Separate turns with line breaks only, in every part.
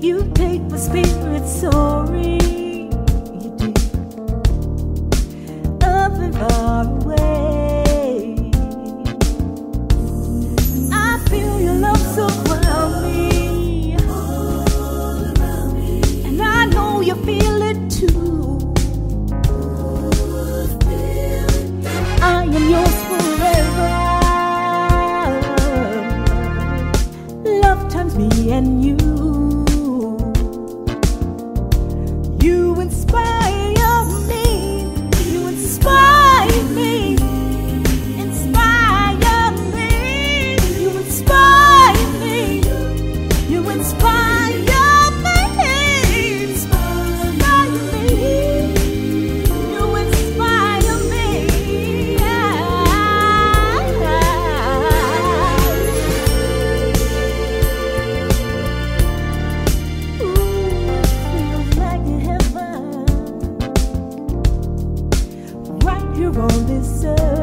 You take my spirit soaring. Up and far away. I feel your love surround me. And I know you feel it too. I am yours forever. Love me and you. you won't listen.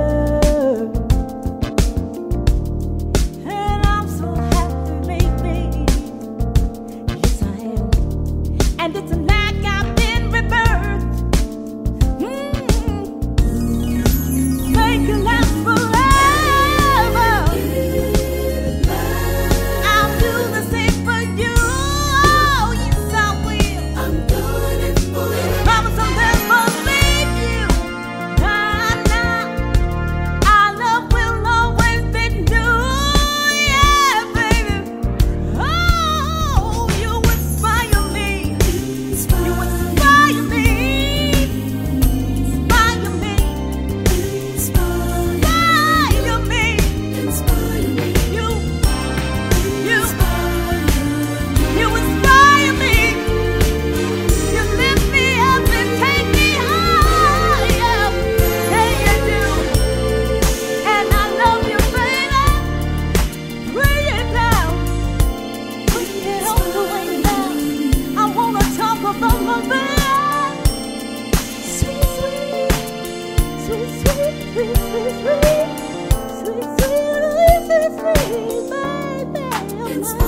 sweet, sweet, sweet, sweet, sweet, sweet, sweet, sweet, baby.